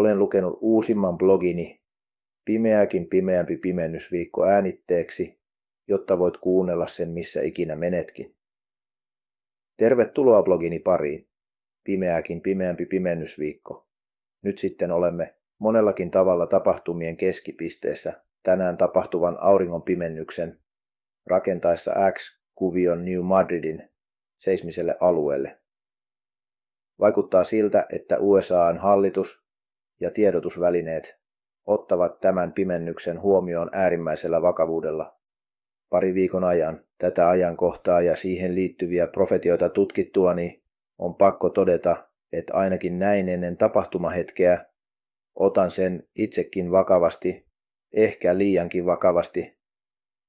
olen lukenut uusimman blogini Pimeäkin pimeämpi pimennysviikko äänitteeksi, jotta voit kuunnella sen missä ikinä menetkin. Tervetuloa blogini pariin. Pimeäkin pimeämpi pimennysviikko. Nyt sitten olemme monellakin tavalla tapahtumien keskipisteessä tänään tapahtuvan auringon pimennyksen rakentaessa X-kuvion New Madridin seismiselle alueelle. Vaikuttaa siltä, että USAn hallitus ja tiedotusvälineet ottavat tämän pimennyksen huomioon äärimmäisellä vakavuudella. Pari viikon ajan tätä ajankohtaa ja siihen liittyviä profetioita tutkittuani on pakko todeta, että ainakin näin ennen tapahtumahetkeä otan sen itsekin vakavasti, ehkä liiankin vakavasti.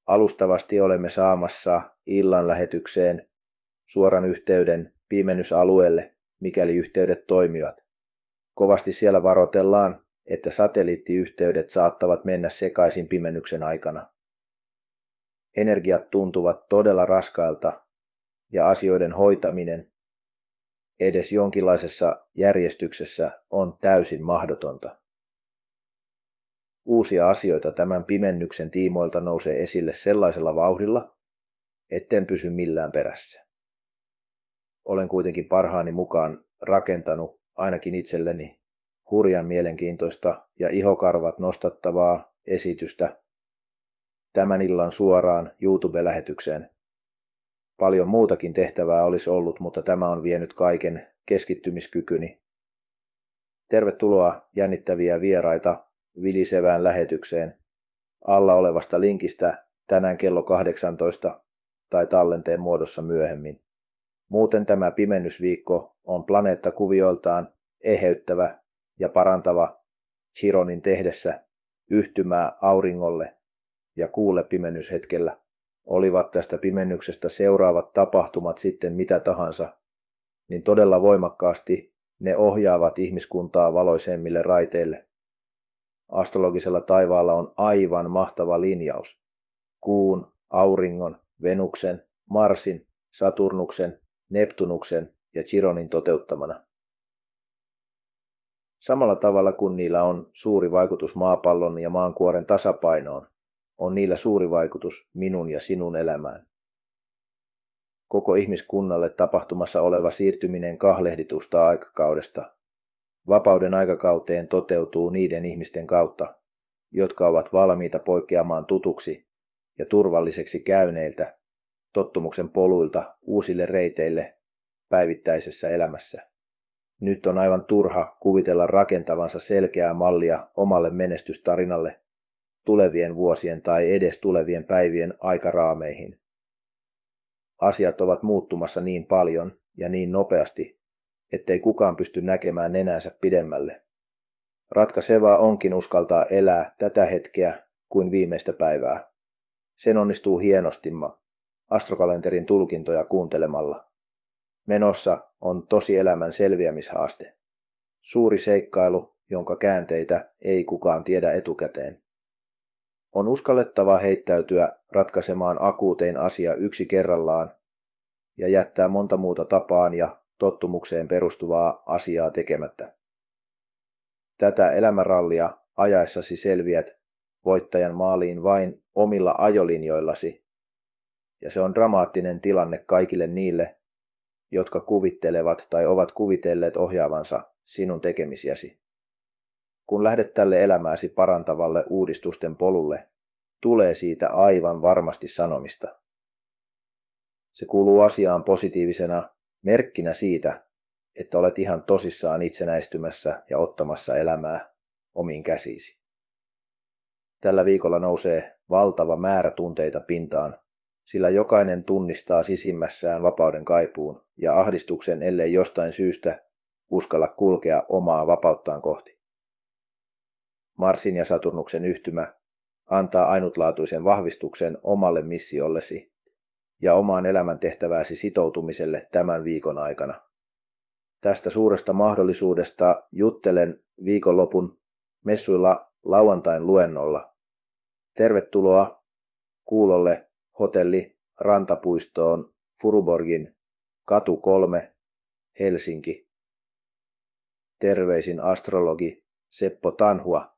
Alustavasti olemme saamassa illan lähetykseen suoran yhteyden pimennysalueelle, mikäli yhteydet toimivat. Kovasti siellä varoitellaan, että satelliittiyhteydet saattavat mennä sekaisin pimennyksen aikana. Energiat tuntuvat todella raskailta ja asioiden hoitaminen edes jonkinlaisessa järjestyksessä on täysin mahdotonta. Uusia asioita tämän pimennyksen tiimoilta nousee esille sellaisella vauhdilla, etten pysy millään perässä. Olen kuitenkin parhaani mukaan rakentanut ainakin itselleni hurjan mielenkiintoista ja ihokarvat nostattavaa esitystä tämän illan suoraan YouTube-lähetykseen. Paljon muutakin tehtävää olisi ollut, mutta tämä on vienyt kaiken keskittymiskykyni. Tervetuloa jännittäviä vieraita vilisevään lähetykseen alla olevasta linkistä tänään kello 18 tai tallenteen muodossa myöhemmin. Muuten tämä pimennysviikko on planeettakuvioiltaan eheyttävä ja parantava Chironin tehdessä yhtymää auringolle ja kuulle pimennyshetkellä. Olivat tästä pimennyksestä seuraavat tapahtumat sitten mitä tahansa, niin todella voimakkaasti ne ohjaavat ihmiskuntaa valoisemmille raiteille. Astrologisella taivaalla on aivan mahtava linjaus. Kuun, auringon, Venuksen, Marsin, Saturnuksen, Neptunuksen ja Chironin toteuttamana. Samalla tavalla kuin niillä on suuri vaikutus maapallon ja maankuoren tasapainoon, on niillä suuri vaikutus minun ja sinun elämään. Koko ihmiskunnalle tapahtumassa oleva siirtyminen kahlehditusta aikakaudesta vapauden aikakauteen toteutuu niiden ihmisten kautta, jotka ovat valmiita poikkeamaan tutuksi ja turvalliseksi käyneiltä tottumuksen poluilta uusille reiteille päivittäisessä elämässä. Nyt on aivan turha kuvitella rakentavansa selkeää mallia omalle menestystarinalle tulevien vuosien tai edes tulevien päivien aikaraameihin. Asiat ovat muuttumassa niin paljon ja niin nopeasti, ettei kukaan pysty näkemään nenänsä pidemmälle. Ratkaisevaa onkin uskaltaa elää tätä hetkeä kuin viimeistä päivää. Sen onnistuu hienostimma astrokalenterin tulkintoja kuuntelemalla. Menossa on tosielämän selviämishaaste. Suuri seikkailu, jonka käänteitä ei kukaan tiedä etukäteen. On uskallettava heittäytyä ratkaisemaan akuutein asia yksi kerrallaan ja jättää monta muuta tapaan ja tottumukseen perustuvaa asiaa tekemättä. Tätä elämärallia ajaessasi selviät voittajan maaliin vain omilla ajolinjoillasi, ja se on dramaattinen tilanne kaikille niille, jotka kuvittelevat tai ovat kuvitelleet ohjaavansa sinun tekemisiäsi. Kun lähdet tälle elämääsi parantavalle uudistusten polulle, tulee siitä aivan varmasti sanomista. Se kuuluu asiaan positiivisena merkkinä siitä, että olet ihan tosissaan itsenäistymässä ja ottamassa elämää omiin käsiisi. Tällä viikolla nousee valtava määrä tunteita pintaan, sillä jokainen tunnistaa sisimmässään vapauden kaipuun ja ahdistuksen, ellei jostain syystä uskalla kulkea omaa vapauttaan kohti. Marsin ja Saturnuksen yhtymä antaa ainutlaatuisen vahvistuksen omalle missiollesi ja omaan elämäntehtävääsi sitoutumiselle tämän viikon aikana. Tästä suuresta mahdollisuudesta juttelen viikonlopun messuilla lauantain luennolla. Tervetuloa kuulolle hotelli Rantapuistoon Furuborgin katu 3 Helsinki. Terveisin astrologi Seppo Tanhua